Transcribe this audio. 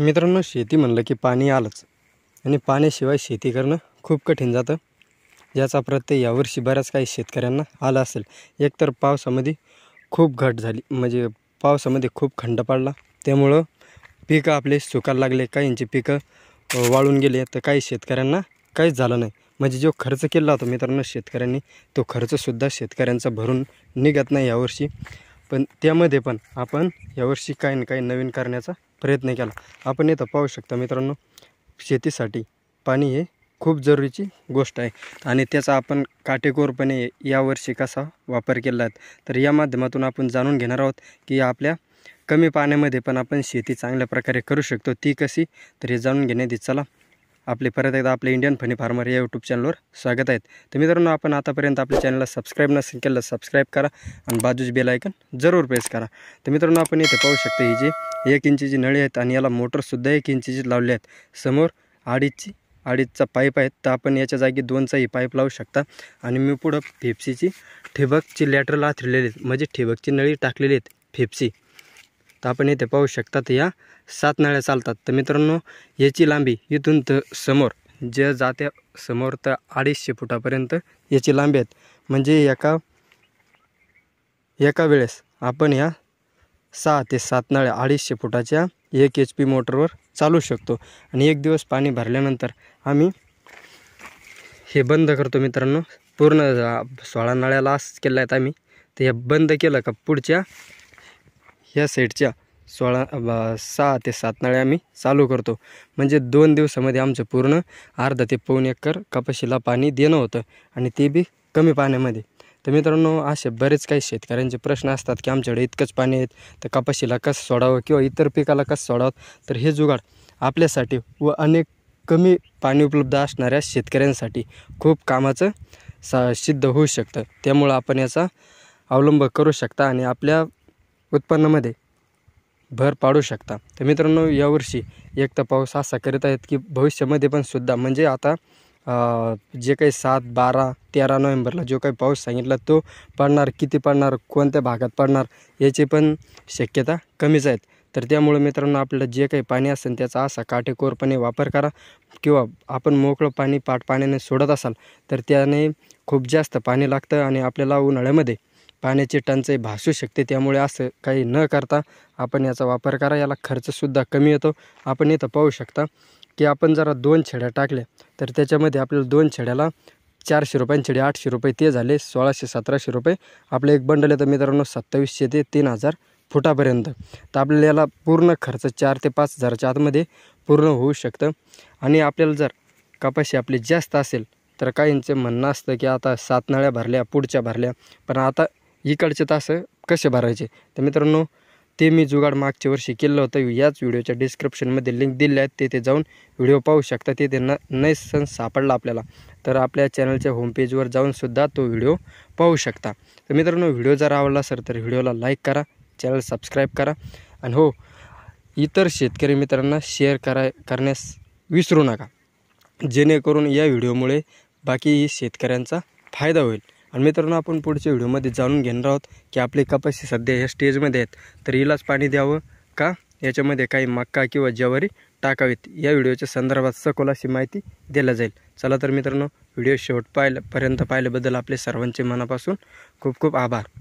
मित्रांनो शेती म्हणलं की पाणी आलंच. आणि पाण्याशिवाय शेती करणं खूप कठीण जातं. याचा प्रत्यय यावर्षी बऱ्याच काही शेतकऱ्यांना आला असेल. एकतर पावसामध्ये खूप घट झाली म्हणजे पावसामध्ये खूप खंड पडला. त्यामुळं पिकं आपले सुकायला लागले काहींची पिकं वाळून गेले तर काही शेतकऱ्यांना काहीच झालं नाही. म्हणजे जो खर्च केला होता मित्रांनो शेतकऱ्यांनी तो खर्चसुद्धा शेतकऱ्यांचा भरून निघत नाही यावर्षी. पण त्यामध्ये पण आपण यावर्षी काही ना काही नवीन करण्याचा प्रयत्न केला. आपण येतं पाहू शकता मित्रांनो शेतीसाठी पाणी हे खूप जरुरीची गोष्ट आहे. आणि त्याचा आपण काटेकोरपणे यावर्षी कसा वापर केला आहे तर या माध्यमातून आपण जाणून घेणार आहोत की आपल्या कमी पाण्यामध्ये पण आपण शेती चांगल्या प्रकारे करू शकतो. ती कशी? तर हे जाणून घेण्यात चला आपले परत एकदा आपले इंडियन फनी फार्मर या यूट्यूब चॅनलवर स्वागत आहेत तर मित्रांनो आपण आतापर्यंत आपल्या चॅनलला सबस्क्राईब नसेल केलं सबस्क्राईब करा आणि बाजूची बेल ऐकन जरूर प्रेस करा. तर मित्रांनो आपण इथे पाहू शकतो ही जी एक इंचीची नळी आहेत आणि याला मोटरसुद्धा एक इंचीची लावली आहेत. समोर अडीचची अडीचचा पाईप आहेत. तर आपण याच्या जागी दोनचाही पाईप लावू शकता. आणि मी पुढं फेप्सीची ठिबकची लॅटर आथरलेली आहेत. म्हणजे ठिबकची नळी टाकलेली आहेत फेप्सी तर आपण येथे पाहू शकतात या सात नळ्या चालतात. तर मित्रांनो याची लांबी इथून तर समोर जे जात्या समोर तर अडीचशे फुटापर्यंत याची लांबी आहेत. म्हणजे एका एका वेळेस आपण या सहा ते सात नळ्या अडीचशे फुटाच्या एक एच पी मोटरवर चालू शकतो. आणि एक दिवस पाणी भरल्यानंतर आम्ही हे बंद करतो मित्रांनो. पूर्ण सोळा नळ्याला असं केलं आहेत आम्ही. तर हे बंद केलं का पुढच्या ह्या साईडच्या सोळा सहा ते सात नळ्या आम्ही चालू करतो. म्हणजे दोन दिवसामध्ये आमचं पूर्ण अर्धा ते पाऊन एकर कपाशीला पाणी देणं होतं आणि ते बी कमी पाण्यामध्ये. तर मित्रांनो असे बरेच काही शेतकऱ्यांचे प्रश्न असतात की आमच्याकडे इतकंच पाणी आहेत तर कपाशीला कसं सोडावं किंवा इतर पिकाला कसं सोडावं? तर हे जुगाड आपल्यासाठी व अनेक कमी पाणी उपलब्ध असणाऱ्या शेतकऱ्यांसाठी खूप कामाचं सा सिद्ध होऊ शकतं. त्यामुळं आपण याचा अवलंब करू शकता आणि आपल्या उत्पन्नामध्ये भर पाडू शकता. तर मित्रांनो यावर्षी एक तर पाऊस असा करीत आहेत की भविष्यामध्ये पण सुद्धा म्हणजे आता जे काही सात बारा तेरा नोव्हेंबरला जो काही पाऊस सांगितला तो पडणार किती पडणार कोणत्या भागात पडणार याची पण शक्यता कमीच आहेत. तर त्यामुळे मित्रांनो आपल्याला जे काही पाणी असेल त्याचा असा काटेकोरपणे वापर करा किंवा आपण मोकळं पाणी पाट पाण्याने सोडत असाल तर त्याने खूप जास्त पाणी लागतं आणि आपल्याला उन्हाळ्यामध्ये पाण्याची टंचाई भासू शकते. त्यामुळे असं काही न करता आपण याचा वापर करा. याला खर्चसुद्धा कमी येतो. आपण इथं पाहू शकता की आपण जरा दोन छड्या टाकल्या तर त्याच्यामध्ये आपल्याला दोन छड्याला चारशे रुपयांछडी आठशे रुपये ते झाले. सोळाशे सतराशे रुपये. आपलं एक बंडल येतं मित्रांनो सत्तावीसशे ते तीन हजार फुटापर्यंत. तर आपल्याला याला पूर्ण खर्च चार ते पाच हजारच्या आतमध्ये पूर्ण होऊ शकतं. आणि आपल्याला जर कपाशी आपली जास्त असेल तर काहींचं म्हणणं असतं की आता सात नळ्या भरल्या पुढच्या भरल्या. पण आता इकडचे तासं कसे भरायचे? तर मित्रांनो ते मी जुगाड मागच्या वर्षी केलं होतं. याच व्हिडिओच्या डिस्क्रिप्शनमध्ये लिंक दिले आहेत. तेथे जाऊन व्हिडिओ पाहू शकता. ते त्यांना सण सापडला आपल्याला. तर आपल्या चॅनलच्या होमपेजवर जाऊनसुद्धा तो व्हिडिओ पाहू शकता. तर मित्रांनो व्हिडिओ जर आवडला सर तर व्हिडिओला लाईक करा. चॅनल सबस्क्राईब करा. आणि हो इतर शेतकरी मित्रांना शेअर करा करण्यास विसरू नका. जेणेकरून या व्हिडिओमुळे बाकी शेतकऱ्यांचा फायदा होईल. आणि मित्रांनो आपण पुढच्या व्हिडिओमध्ये जाणून घेणार आहोत की आपली कपाशी सध्या या स्टेजमध्ये आहेत. तर हिलाच पाणी द्यावं का? याच्यामध्ये काही मक्का किंवा ज्वारी टाकावीत. या व्हिडिओच्या संदर्भात सखोल अशी माहिती दिल्या जाईल. चला तर मित्रांनो व्हिडिओ शेवट पाहिल्यापर्यंत पाहिल्याबद्दल आपले सर्वांचे मनापासून खूप खूप आभार.